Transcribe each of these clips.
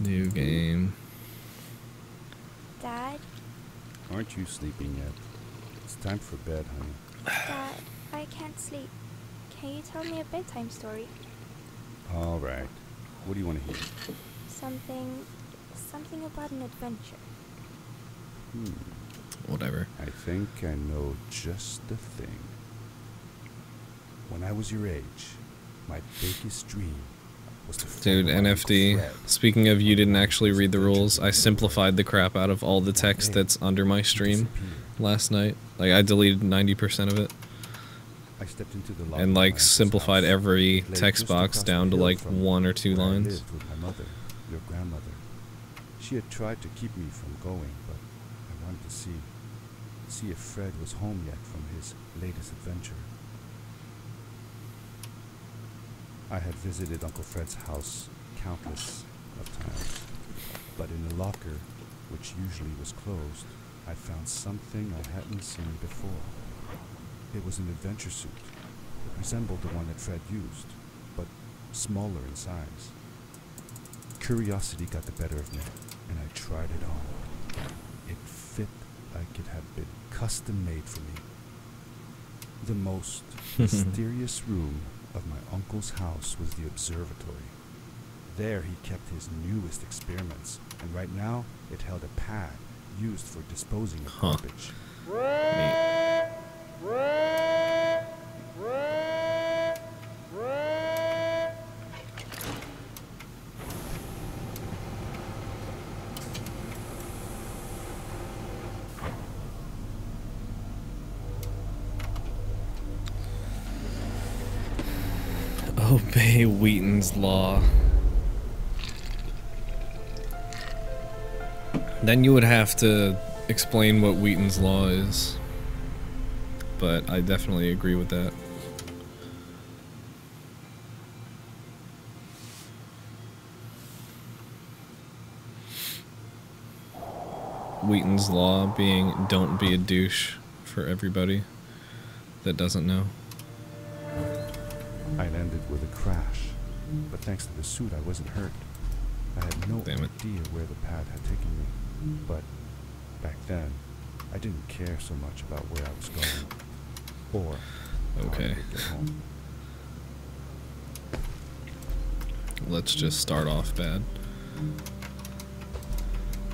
New game. Dad, Aren't you sleeping yet? It's time for bed, honey. Dad, I can't sleep. Can you tell me a bedtime story? All right. What do you want to hear? Something, something about an adventure. Hmm. Whatever. I think I know just the thing. When I was your age, my biggest dream was to Dude, NFD. Speaking of you didn't actually read the rules, I simplified the crap out of all the text that's under my stream last night. Like I deleted 90% of it I stepped into the and like simplified every text box down to like one or two lines. my mother, your grandmother. She had tried to keep me from going, but I wanted to see see if Fred was home yet from his latest adventure. I had visited Uncle Fred's house countless of times, but in the locker, which usually was closed, I found something I hadn't seen before. It was an adventure suit. It resembled the one that Fred used, but smaller in size. Curiosity got the better of me, and I tried it on. It fit like it had been custom made for me. The most mysterious room of my uncle's house was the observatory. There he kept his newest experiments, and right now it held a pad used for disposing of Huh. garbage. Neat. Obey Wheaton's law. Then you would have to explain what Wheaton's law is. But I definitely agree with that. Wheaton's law being don't be a douche for everybody that doesn't know. I landed with a crash, but thanks to the suit, I wasn't hurt. I had no Damn it. idea where the pad had taken me, but back then, I didn't care so much about where I was going, or how I Okay. would get home. Let's just start off bad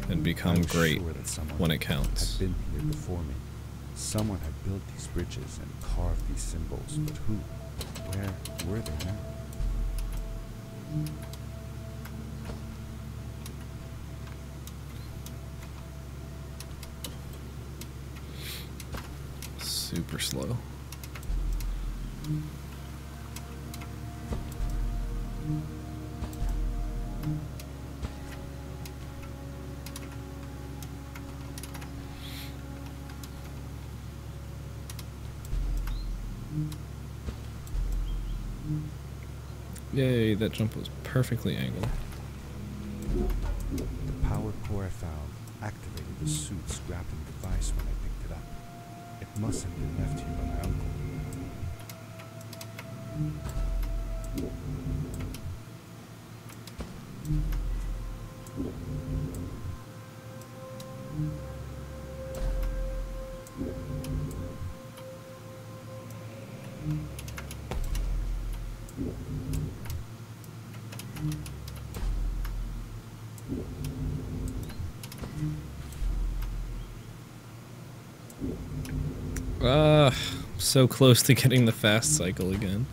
and become great sure when it counts. Had been here before me. Someone had built these bridges and carved these symbols, but who? Where were they now? Super slow. Yay, that jump was perfectly angled. The power core I found activated the suit's grappling device when I picked it up. It must have been left here by my uncle. So close to getting the fast cycle again.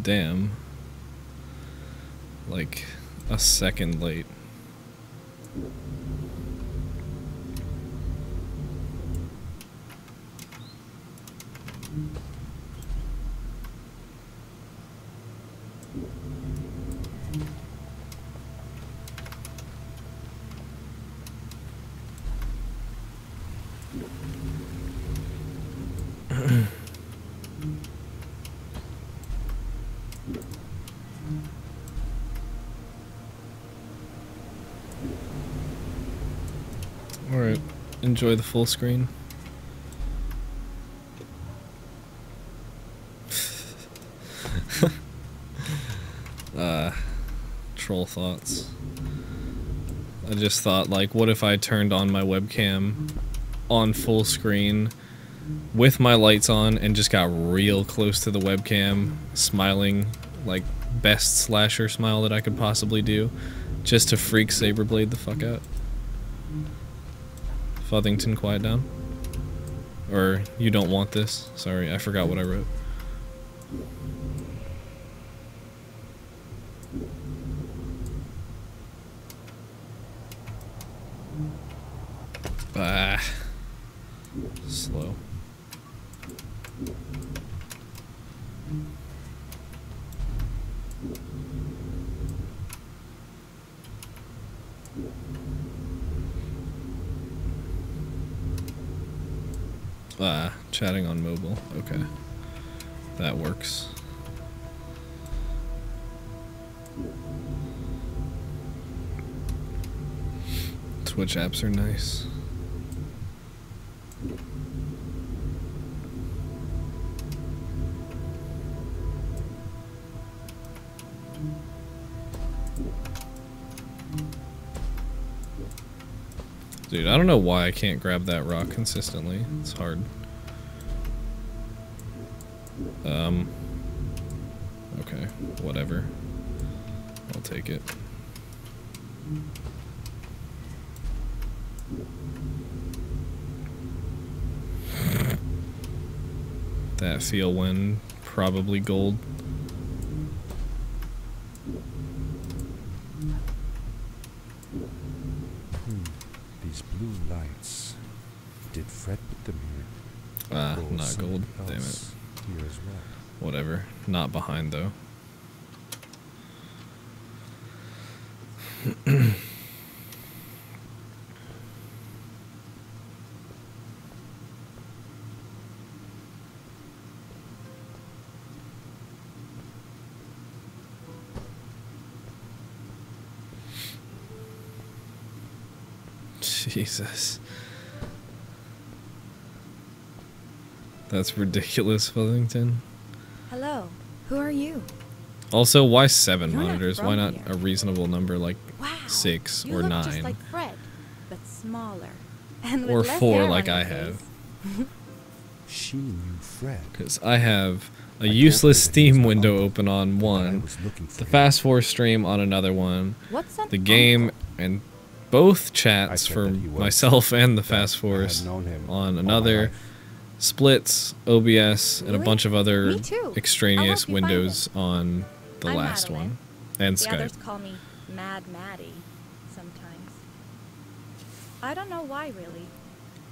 Damn. Like a second late. Alright, enjoy the full screen. uh, troll thoughts. I just thought, like, what if I turned on my webcam on full screen with my lights on and just got real close to the webcam, smiling, like, best slasher smile that I could possibly do, just to freak Saberblade the fuck out? Futhington, quiet down. Or, you don't want this? Sorry, I forgot what I wrote. Ah. Slow. Ah, chatting on mobile. Okay. That works. Twitch apps are nice. Dude, I don't know why I can't grab that rock consistently. It's hard. Um. Okay, whatever. I'll take it. That feel when probably gold. Hmm. These blue lights. Did Fred put them here? Ah, Or not gold. someone Damn it. else Here as well. Whatever. Not behind though. Jesus. That's ridiculous, Fullington. Hello. Who are you? Also, why seven You're not monitors? Why not here. a reasonable number like Wow. six you or look nine? just like Fred, but smaller. And Or four like I have. face. She knew Fred. Because I have a I useless her that he was Steam window uncle open on one, was looking for the him. Fast Four stream on another one, What's the game uncle? and both chats for that he was, myself and the Fast I Force had known him all on another, splits, OBS, and a bunch of other Me too. I'll extraneous help you find windows on the I'm last Madeline. one, and The Skype. others call me Mad Maddie sometimes. I don't know why really,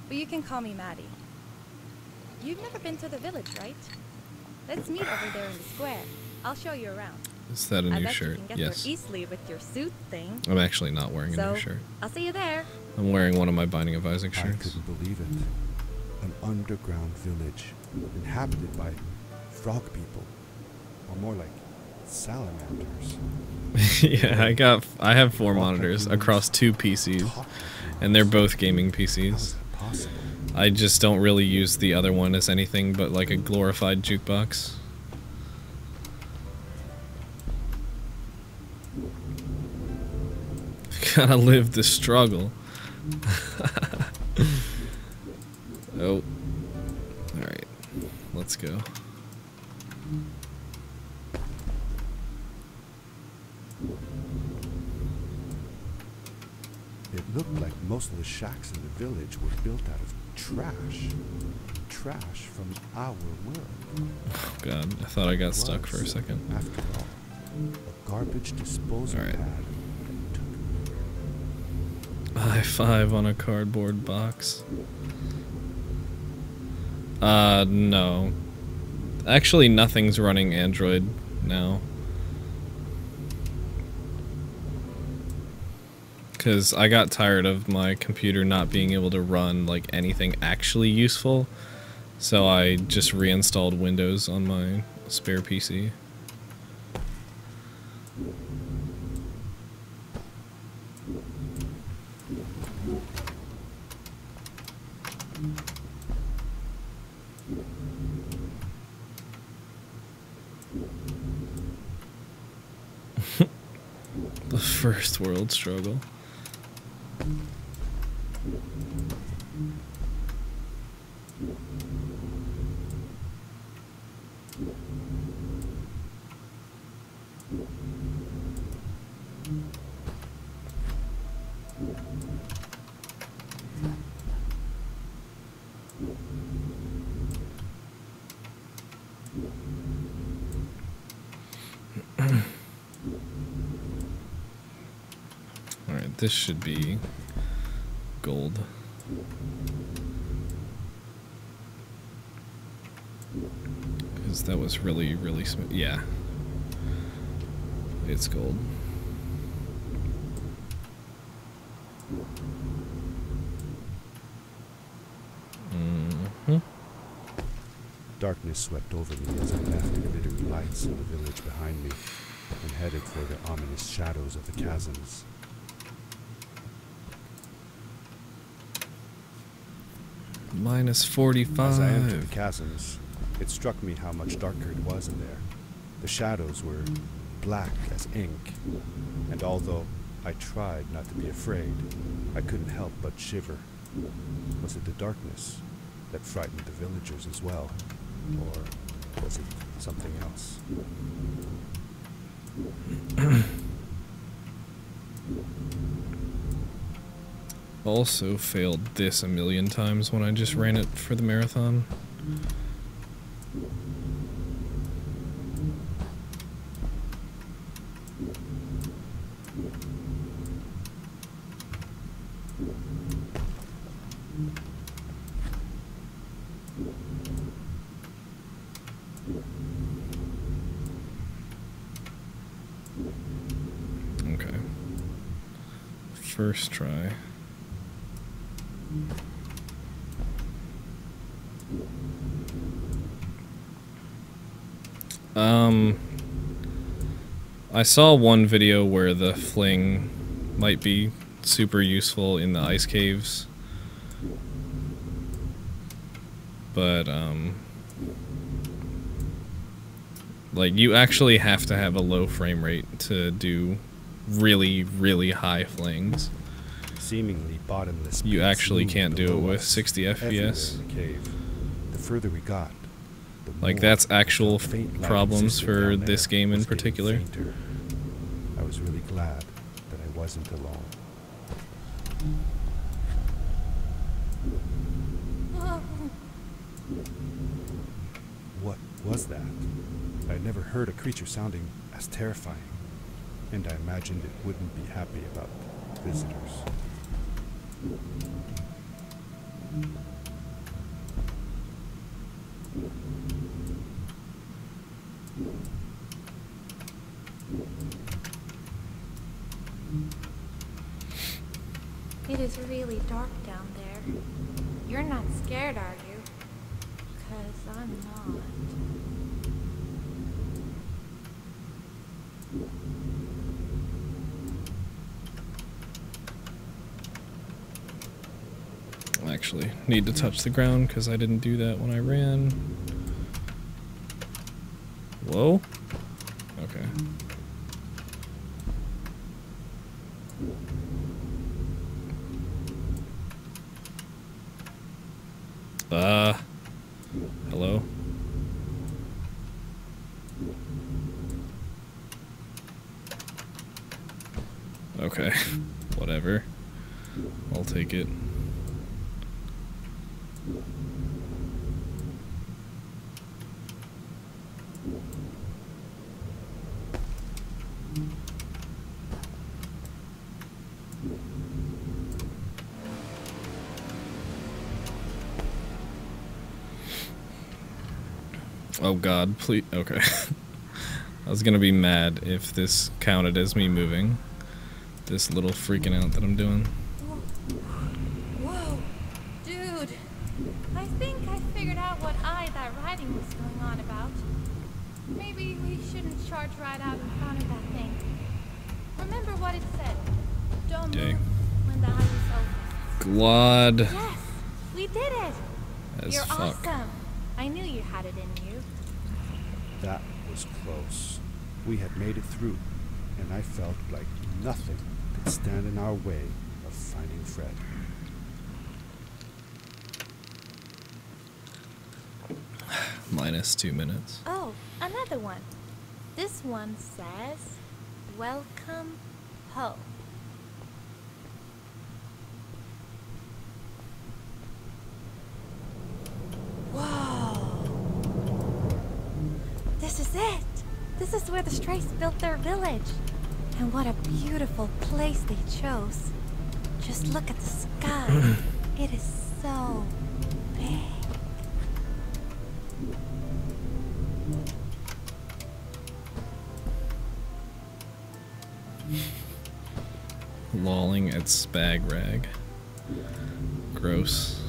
but you can call me Maddie. You've never been to the village, right? Let's meet over there in the square. I'll show you around. Is that a new bet shirt? you can get Yes. there easily with your suit thing. I'm actually not wearing a so, new shirt. I'll see you there. I'm wearing one of my Binding of Isaac I shirts. couldn't believe it. An underground village inhabited by frog people, or more like salamanders. yeah, I got. I have four monitors across two PCs, and they're both gaming PCs. I just don't really use the other one as anything but like a glorified jukebox. Gotta live the struggle. oh. Alright. Let's go. It looked like most of the shacks in the village were built out of trash. Trash from our world. Oh god, I thought I got stuck for a second. After all, a garbage disposal Alright. pad. took High five on a cardboard box. Uh, no. Actually, nothing's running Android now. Because I got tired of my computer not being able to run, like, anything actually useful. So I just reinstalled Windows on my spare PC. The first world struggle. Alright, this should be gold. Because that was really, really smooth. Yeah. It's gold. hmm Darkness swept over me as I left the glittering lights in the village behind me and headed for the ominous shadows of the chasms. Minus As I entered the chasms, it struck me how much darker it was in there. The shadows were black as ink, and although I tried not to be afraid, I couldn't help but shiver. Was it the darkness that frightened the villagers as well, or was it something else? Also failed this a million times when I just ran it for the marathon. Okay. First try. Um, I saw one video where the fling might be super useful in the ice caves. But, um, like, you actually have to have a low frame rate to do really, really high flings. Seemingly bottomless. You actually can't do it with 60 FPS. the cave. The further we got, Like, that's actual f- problems for this game in particular. I was really glad that I wasn't alone. What was that? I had never heard a creature sounding as terrifying, and I imagined it wouldn't be happy about visitors. It is really dark down there. You're not scared, are you? Because I'm not. Actually, need to touch the ground because I didn't do that when I ran. Whoa. Okay. Uh. Hello? Okay. Whatever. I'll take it. Oh god, please. Okay. I was gonna be mad if this counted as me moving. This little freaking out that I'm doing. I felt like nothing could stand in our way of of finding Fred. Minus two minutes. Oh, another one. This one says, Welcome home. Whoa! This is it! This is where the Strays built their village. And what a beautiful place they chose. Just look at the sky. it is so big. Lolling at Spag Rag. Gross.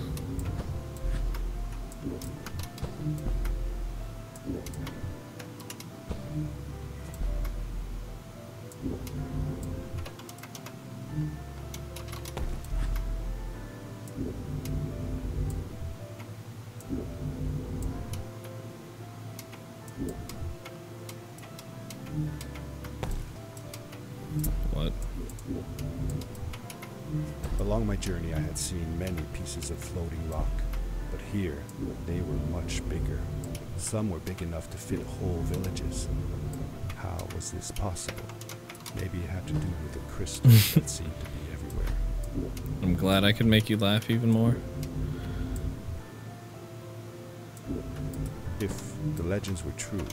Had seen many pieces of floating rock, but here they were much bigger. Some were big enough to fit whole villages. How was this possible? Maybe it had to do with the crystals that seemed to be everywhere. I'm glad I could make you laugh even more. If the legends were true,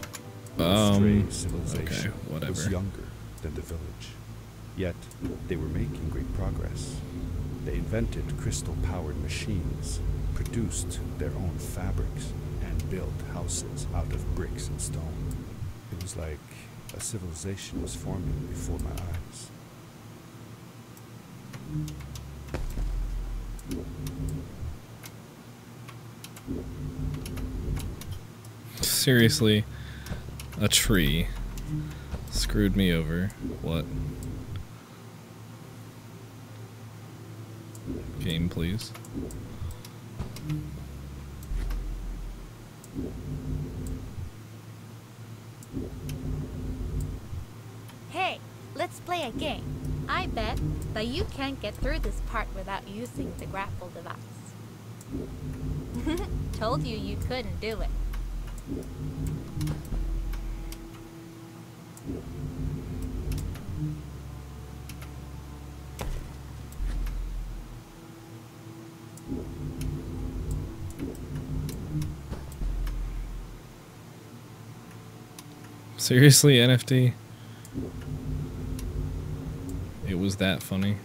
the Um, stray civilization okay, was younger than the village. Yet they were making great progress. They invented crystal-powered machines, produced their own fabrics, and built houses out of bricks and stone. It was like a civilization was forming before my eyes. Seriously, a tree screwed me over. What? Game, please. Hey, let's play a game. I bet that you can't get through this part without using the grapple device. Told you you couldn't do it. Seriously, NFT? It was that funny?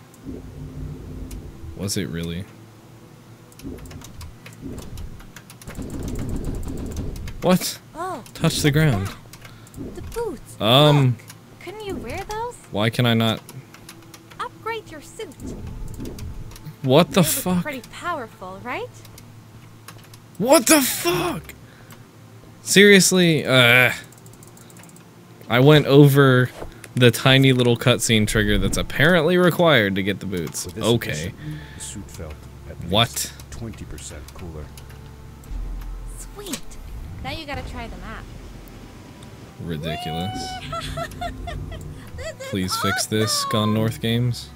Was it really? What? Oh, Touch the ground. the boots. Um, Look, couldn't you wear those? why can I not? Upgrade your suit. What the fuck? Pretty powerful, right? What the fuck? Seriously, uh I went over the tiny little cutscene trigger that's apparently required to get the boots. Okay. addition, the suit felt at What? 20% cooler. Sweet. Now you gotta try the map. Ridiculous. This is Please fix this! Gone North Games.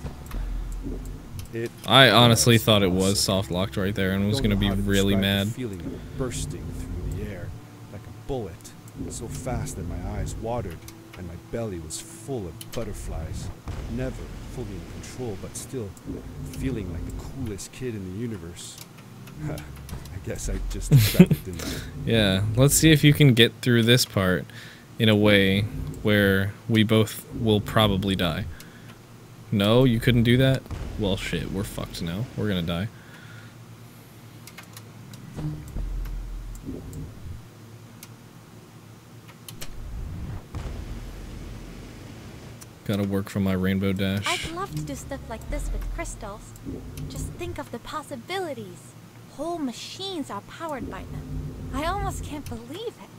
It I honestly thought it was soft locked right there and was gonna be really mad. Feeling bursting through the air like a bullet, so fast that my eyes watered and my belly was full of butterflies. Never fully in control, but still feeling like the coolest kid in the universe. I guess I just? Yeah, let's see if you can get through this part in a way where we both will probably die. No, you couldn't do that? Well, shit, we're fucked now. We're gonna die. Gotta work from my rainbow dash. I'd love to do stuff like this with crystals. Just think of the possibilities. Whole machines are powered by them. I almost can't believe it.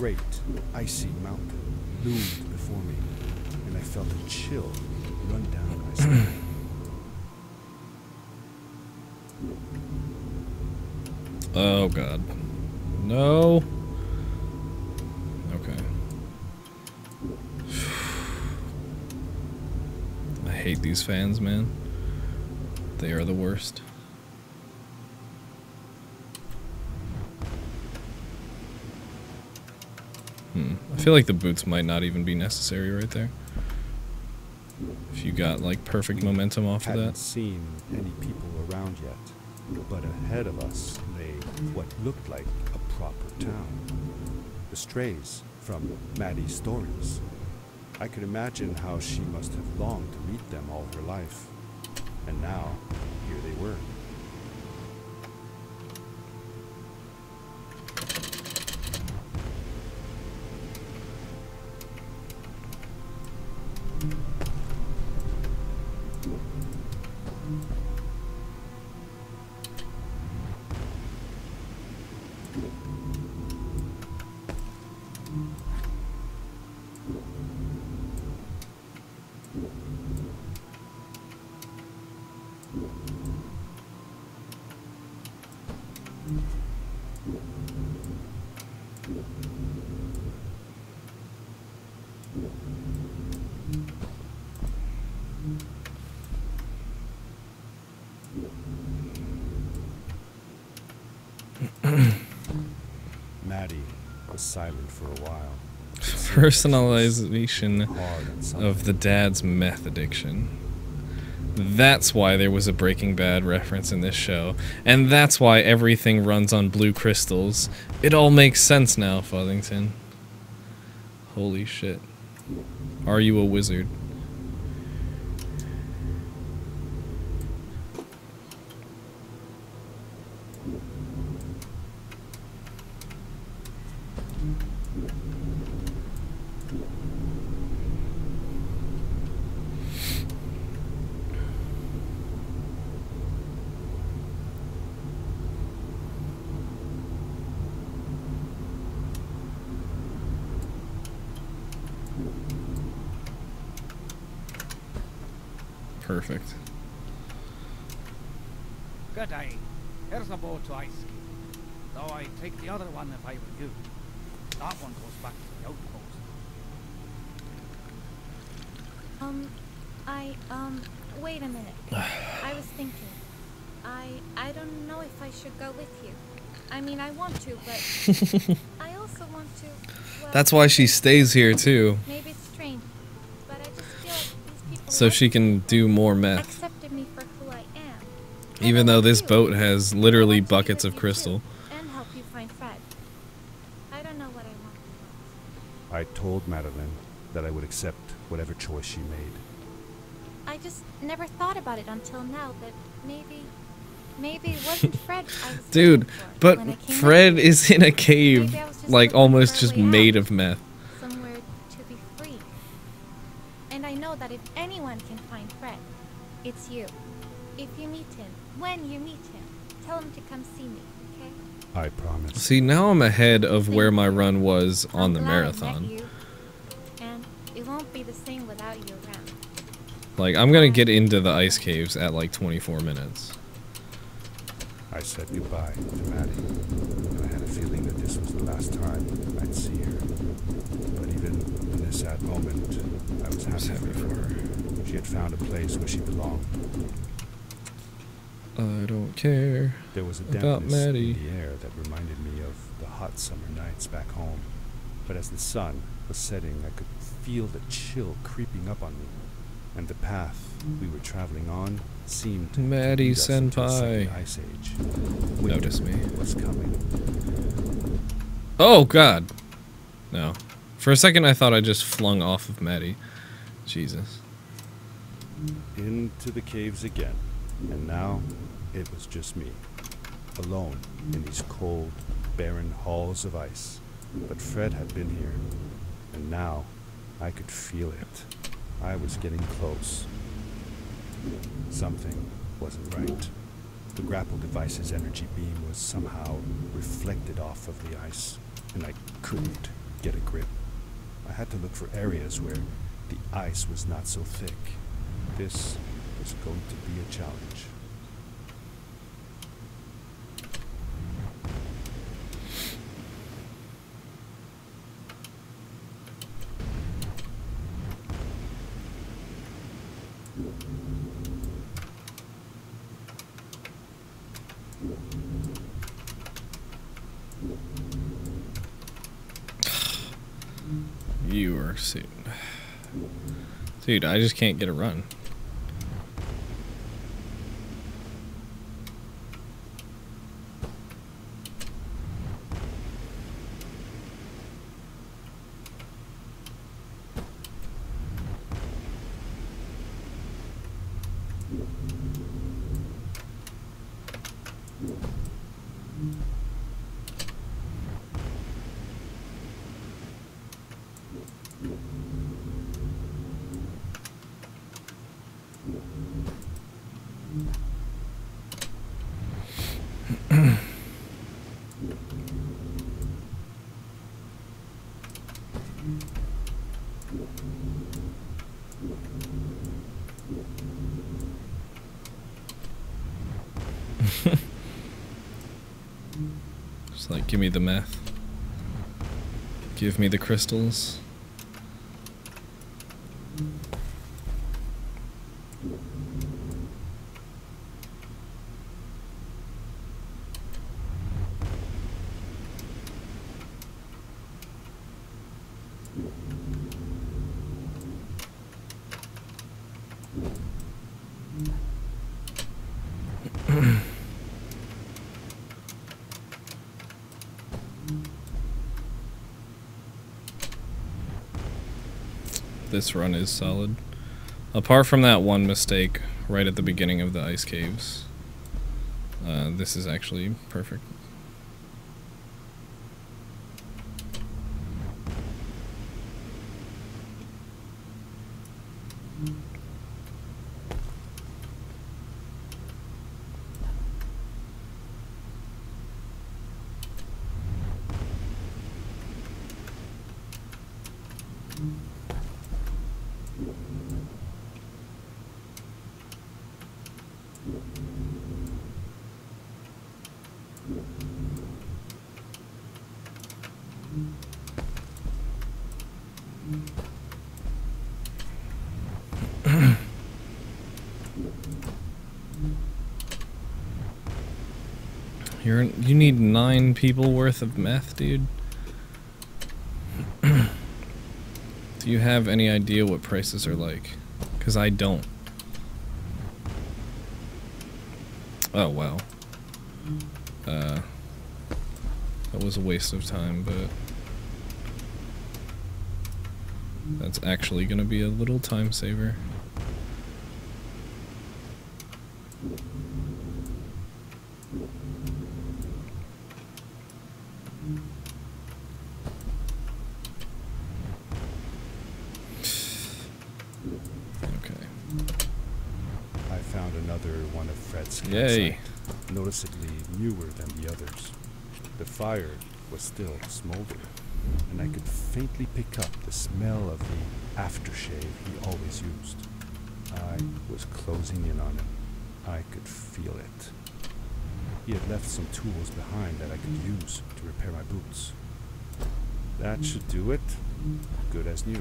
Great, icy mountain loomed before me, and I felt a chill run down my spine. Oh god. No. Okay. I hate these fans, man. They are the worst. Hmm. I feel like the boots might not even be necessary right there. If you got like perfect momentum off of Hadn't that. seen any people around yet, but ahead of us lay what looked like a proper town. The strays from Maddie's stories. I could imagine how she must have longed to meet them all her life. And now, here they were. Silent for a while. Personalization Hard on something. of the dad's meth addiction. That's why there was a Breaking Bad reference in this show. And that's why everything runs on blue crystals. It all makes sense now, Fuzzington. Holy shit. Are you a wizard? Perfect. Good day. Here's a boat to ice. Though I'd take the other one if I were you. That one goes back to the outpost. Um, I, um, wait a minute. I was thinking. I, I don't know if I should go with you. I mean, I want to, but I also want to. Well, That's why she stays here too. So she can do more and meth. me for who I am. Even though this boat has literally want to be buckets of crystal. And help you find Fred. I don't know what I want. I told Madeline that I would accept whatever choice she made. I just never thought about it until now that maybe, maybe it wasn't Fred I was Dude, but when I came Fred out. is in a cave, Maybe I was just like almost just made out. of meth. Anyone can find Fred, it's you. If you meet him, when you meet him, tell him to come see me, okay? I promise. See, now I'm ahead of where my you. run was on I'm the glad I met marathon. you, and it won't be the same without you around. Like, I'm gonna get into the ice caves at like 24 minutes. I said goodbye to Maddie, and I had a feeling that this was the last time I'd see her. But even in this sad moment, I was I was happy happy for for her. She had found a place where she belonged. I don't care. There was a About dampness Maddie. in the air that reminded me of the hot summer nights back home. But as the sun was setting, I could feel the chill creeping up on me, and the path we were traveling on seemed to Maddie lead us into senpai. ice age. Notice me. was coming. Oh god. No. For a second I thought I just flung off of Maddie. Jesus. Into the caves again, and now it was just me, alone in these cold, barren halls of ice. But Fred had been here, and now I could feel it. I was getting close. Something wasn't right. The grapple device's energy beam was somehow reflected off of the ice. and I couldn't get a grip. I had to look for areas where the ice was not so thick. This is going to be a challenge. You are suit. Dude, I just can't get a run. Just like, give me the meth. Give me the crystals. This run is solid. Apart from that one mistake right at the beginning of the ice caves, uh, this is actually perfect. You're you need nine people worth of meth, dude. Do you have any idea what prices are like? Cause I don't. Oh wow. Uh, that was a waste of time, but that's actually gonna be a little time saver. Okay. I found another one of Fred's Yay. noticeably newer than the others. The fire was still smoldering, and I could faintly pick up the smell of the aftershave he always used. I was closing in on him. I could feel it. He had left some tools behind that I could use to repair my boots. That should do it. Good as new.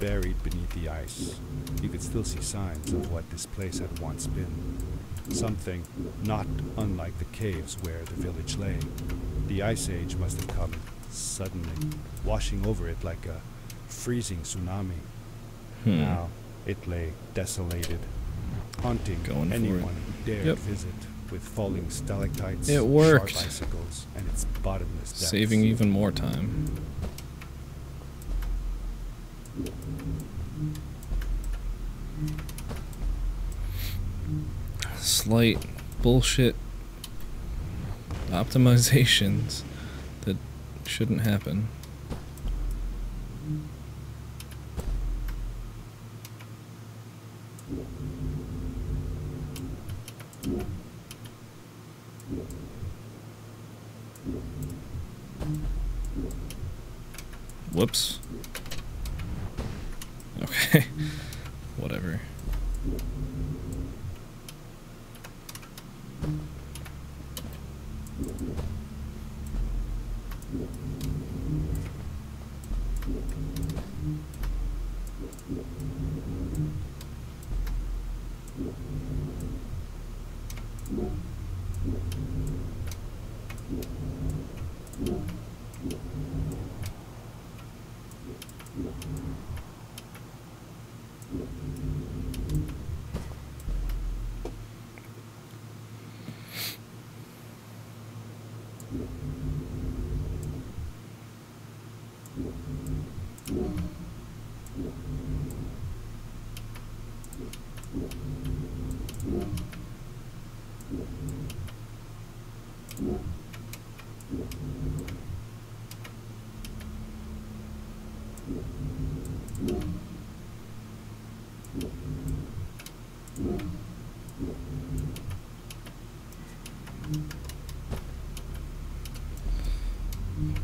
Buried beneath the ice, you could still see signs of what this place had once been. Something not unlike the caves where the village lay. The ice age must have come suddenly, washing over it like a freezing tsunami. Hmm. Now it lay desolated, haunting Going anyone who dared Yep. visit, with falling stalactites, It worked. sharp icicles, and its bottomless depths. Saving even more time. Slight bullshit optimizations that shouldn't happen. Whoops. Okay. Whatever. Thank you.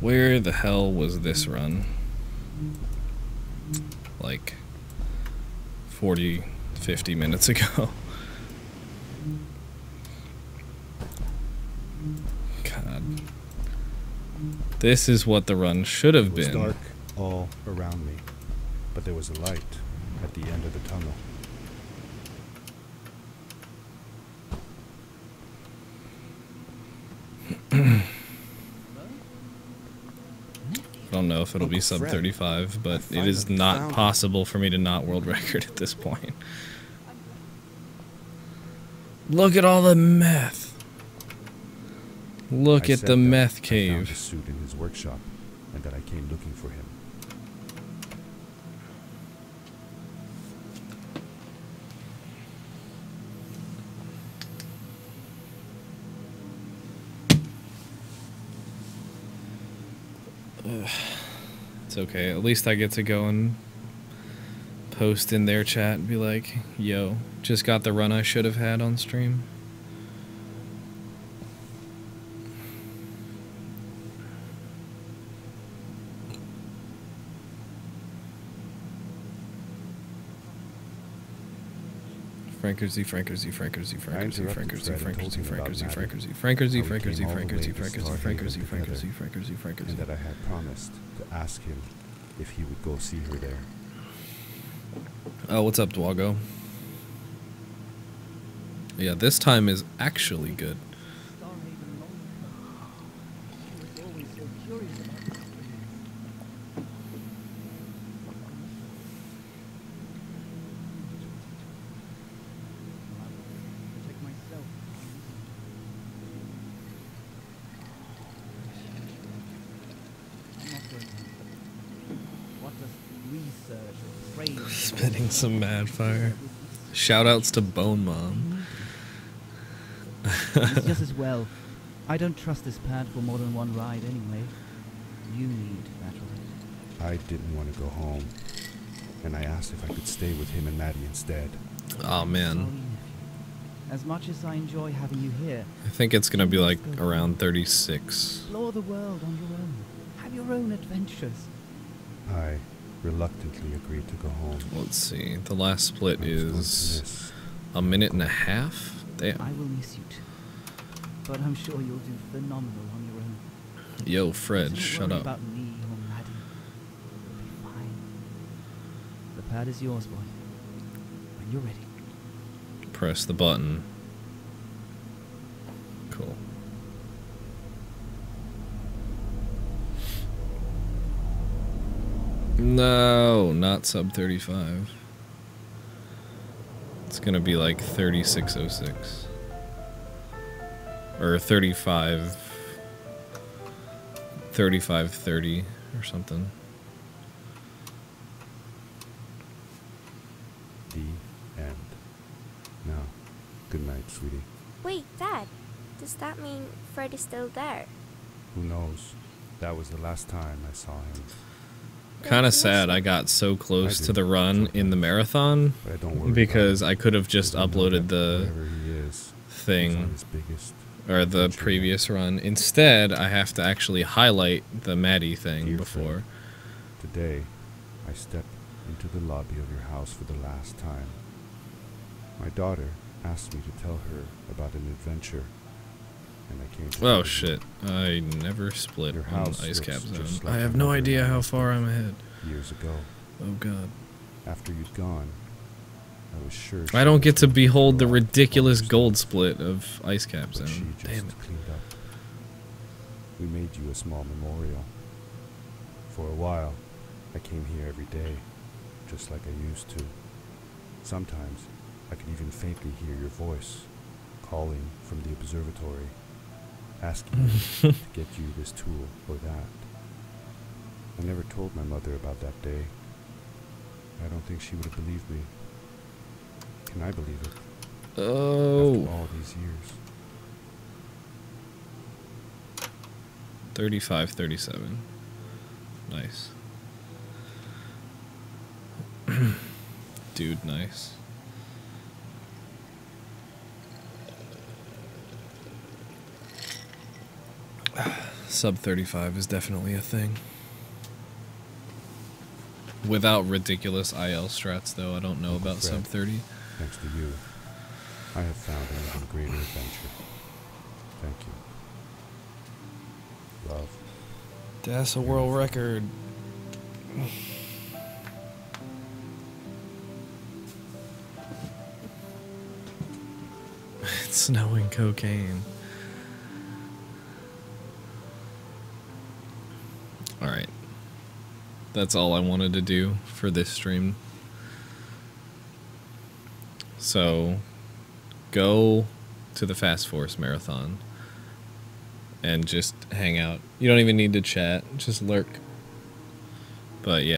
Where the hell was this run? Like 40, 50 minutes ago. God. This is what the run should have It was been. dark all around me, but there was a light at the end of the tunnel. I don't know if it'll be sub Fred, 35, but it is not possible for me to not world record at this point. Look at all the meth. Look I at the meth I found cave. his suit in his workshop, and that I came looking for him. It's okay. At least I get to go and post in their chat and be like, yo, just got the run I should have had on stream. Franker Z, Franker Z, Franker Z, Franker Z, Franker Z, Franker Z, Franker Z, Franker Z, Franker Z, Franker Z, came all the Franker Z, Franker Z, Franker Z, Franker Z, Franker Z, Franker Z. and that I had promised to ask him if he would go see her there. Oh, what's up, Dwago? Yeah, this time is actually good. Starhaven long She was always so curious about these things. Well, I'll protect myself. I'm not going to. What does research or trade? Spitting some mad fire. Shoutouts to Bone Mom. It's just as well. I don't trust this pad for more than one ride anyway. You need that ride. I didn't want to go home, and I asked if I could stay with him and Maddie instead. Oh man. As much as I enjoy having you here, I think it's gonna be like around 36. explore the world on your own. Have your own adventures. I reluctantly agreed to go home. Let's see. The last split I was going to is a minute and a half. I will miss you too. But I'm sure you'll do phenomenal on your own. Yo, Fred, Don't shut worry up. about me or Maddie. You'll be fine. The pad is yours, boy. When you're ready. Press the button. No, not sub 35. It's gonna be like 3606. Or 35. 3530 or something. the end. Now, good night, sweetie. Wait, Dad. Does that mean Fred is still there? Who knows? That was the last time I saw him, Kind of sad I got so close to the run in the marathon but I don't worry because I could have just it, 'cause I know uploaded the wherever he is, he's on thing or the previous run. Instead, I have to actually highlight the Maddie thing before. Today, I step into the lobby of your house for the last time. My daughter asked me to tell her about an adventure, and I came to tell Oh shit! I never split Your on Ice Cap Zone. just I have no idea how far I'm ahead. Years ago, Oh god. after you'd gone, I was sure. I don't get to behold the ridiculous gold split of Ice Cap Zone. just Damn it. cleaned up. We made you a small memorial. For a while, I came here every day, just like I used to. Sometimes, I could even faintly hear your voice, calling from the observatory, asking to get you this tool or that. I never told my mother about that day. I don't think she would have believed me. Can I believe it? Oh. After all these years. 35, 37. Nice. Dude, nice. Sub 35 is definitely a thing. Without ridiculous IL strats, though, I don't know about Fred. sub 30. Thanks to you, I have found an even greater adventure. Thank you. Love. That's a world record. it's snowing cocaine. That's all I wanted to do for this stream. So, go to the Fast Force Marathon and just hang out. You don't even need to chat, just lurk. But yeah.